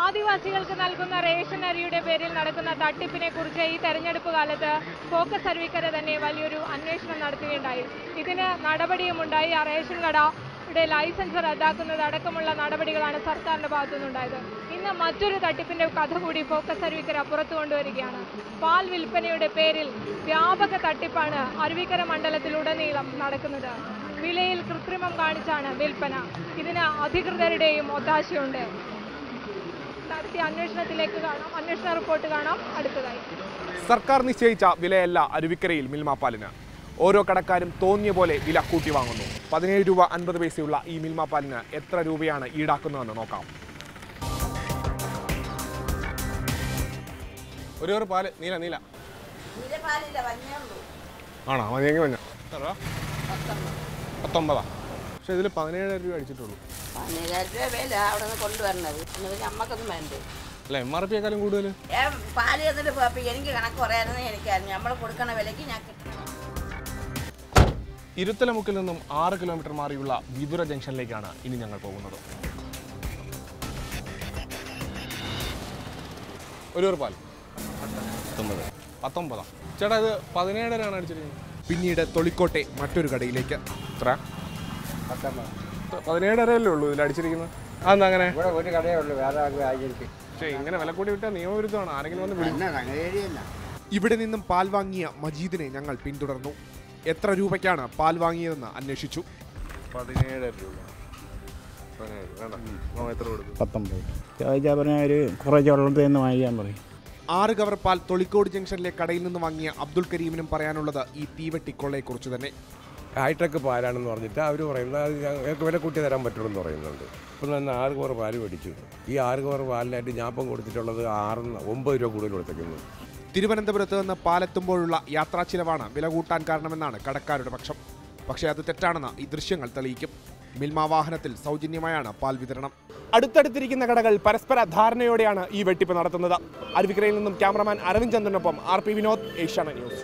ആദിവാസികൾക്ക് നൽകുന്ന റേഷൻ അരിയുടെ പേരിൽ നടക്കുന്ന തട്ടിപ്പിനെ കുറിച്ച് ഈ തെരഞ്ഞെടുപ്പ് കാലത്ത് ഫോക്കസ് സർവീക്കര തന്നെ വലിയൊരു അന്വേഷണം നടത്തുകയുണ്ടായി. ഇതിന് നടപടിയുമുണ്ടായി. ആ റേഷൻ കടയുടെ ലൈസൻസ് റദ്ദാക്കുന്നത് അടക്കമുള്ള നടപടികളാണ് സർക്കാരിന്റെ ഭാഗത്തുനിന്നുണ്ടായത്. ഇന്ന് മറ്റൊരു തട്ടിപ്പിന്റെ കഥ കൂടി ഫോക്കസ് അരുവിക്കര പുറത്തു കൊണ്ടുവരികയാണ്. പാൽ വിൽപ്പനയുടെ പേരിൽ വ്യാപക തട്ടിപ്പാണ് അരുവിക്കര മണ്ഡലത്തിലുടനീളം നടക്കുന്നത്. വിലയിൽ കൃത്രിമം കാണിച്ചാണ് വിൽപ്പന. ഇതിന് അധികൃതരുടെയും ഒത്താശയുണ്ട്. നടത്തിയ അന്വേഷണത്തിലേക്ക് കാണാം. അന്വേഷണ റിപ്പോർട്ട് കാണാം. അടുത്തതായി. സർക്കാർ നിശ്ചയിച്ച വിലയല്ല അരുവിക്കരയിൽ മിൽമാപ്പാലിന്. ഓരോ കടക്കാരും തോന്നിയ പോലെ വില കൂട്ടി വാങ്ങുന്നു. പതിനേഴ് രൂപ അൻപത് പൈസയുള്ള ഈ മിൽമാപ്പാലിന് എത്ര രൂപയാണ് ഈടാക്കുന്നതെന്ന് നോക്കാം. ഒരു ഒരു പാൽ. നീല നീല. നീലപ്പാലില്ല വഞ്ഞേ ഉള്ളൂ ആണോ? മതിയെങ്കിൽ മഞ്ഞ. പത്തൊമ്പതാ? പക്ഷെ ഇതിൽ പതിനേഴായിരം രൂപ അടിച്ചിട്ടുള്ളൂ. പതിനേഴായിരം രൂപ വില അവിടെ നിന്ന് കൊണ്ടുവരണത്. നമ്മക്കൊന്നും വേണ്ടേ. അല്ല എം ആർ പിയെക്കാളും കൂടുതൽ ഏ, പാൽ തന്നിട്ട് പോയപ്പോ എനിക്ക് കണക്ക് പറയായിരുന്നു എനിക്കായിരുന്നു നമ്മൾ കൊടുക്കണ വിലയ്ക്ക് ഞാൻ ഇരുത്തലമുക്കിൽ നിന്നും ആറ് കിലോമീറ്റർ മാറിയുള്ള വിദുര ജംഗ്ഷനിലേക്കാണ് ഇനി ഞങ്ങൾ പോകുന്നത്. ഒരു പാൽ പത്തൊമ്പത്. പത്തൊമ്പതാ. ചേട്ടാ ഇത് പതിനേഴരാണ് അടിച്ചിരിക്കുന്നത്. പിന്നീട് തൊളിക്കോട്ടെ മറ്റൊരു കടയിലേക്ക്. എത്ര? പതിനേഴരല്ലേ ഉള്ളൂ ഇതിൽ അടിച്ചിരിക്കുന്നത്. അതെന്താ അങ്ങനെ. ഇവിടെ ഒരു കടയേ ഉള്ളൂ വേറെ ആർക്കും ആയിരിക്കും. പക്ഷേ ഇങ്ങനെ വില കൂടി വിട്ടാൽ നിയമവിരുദ്ധമാണ് ആരെങ്കിലും വന്ന് വിളിക്കും. ഇവിടെ നിന്നും പാൽ വാങ്ങിയ മജീദിനെ ഞങ്ങൾ പിന്തുടർന്നു. എത്ര രൂപയ്ക്കാണ് പാൽ വാങ്ങിയതെന്ന് അന്വേഷിച്ചു. പതിനേഴ് രൂപ. പതിനേഴ് പത്തൊമ്പത്. പറഞ്ഞാൽ ഒരു കുറച്ച് വെള്ളത്തിൽ നിന്ന് വാങ്ങിക്കാൻ പറയും ആറ് കവർ പാൽ തൊളിക്കോട് ജംഗ്ഷനിലെ കടയിൽ നിന്ന് വാങ്ങിയ അബ്ദുൽ കരീമിനും പറയാനുള്ളത് ഈ തീവെട്ടിക്കൊള്ളയെ കുറിച്ച് തന്നെ. ഹൈടെക് പാലാണെന്ന് പറഞ്ഞിട്ട് അവർ പറയുന്നത് അത് ഞങ്ങൾക്ക് വില കൂട്ടി തരാൻ പറ്റുള്ളൂ എന്ന് പറയുന്നുണ്ട്. ഇപ്പം തന്നെ ആറ് കവർ പാൽ മേടിച്ചു. ഈ ആറ് കവർ പാലിനായിട്ട് ഞാപ്പം കൊടുത്തിട്ടുള്ളത് ആറ് ഒമ്പത് രൂപ കൂടുതൽ കൊടുത്തേക്കുന്നു. തിരുവനന്തപുരത്ത് നിന്ന് പാലെത്തുമ്പോഴുള്ള യാത്രാ ചിലവാണ് വില കൂട്ടാൻ കാരണമെന്നാണ് കടക്കാരുടെ പക്ഷം. പക്ഷേ അത് തെറ്റാണെന്ന് ഈ ദൃശ്യങ്ങൾ തെളിയിക്കും. മിൽമ വാഹനത്തിൽ സൗജന്യമായാണ് പാൽ വിതരണം. അടുത്തടുത്തിരിക്കുന്ന കടകൾ പരസ്പര ധാരണയോടെയാണ് ഈ വെട്ടിപ്പ് നടത്തുന്നത്. അരുവിക്കരയിൽ നിന്നും cameraman Aravind ചന്ദ്രനൊപ്പം R P Vinod Asianet News.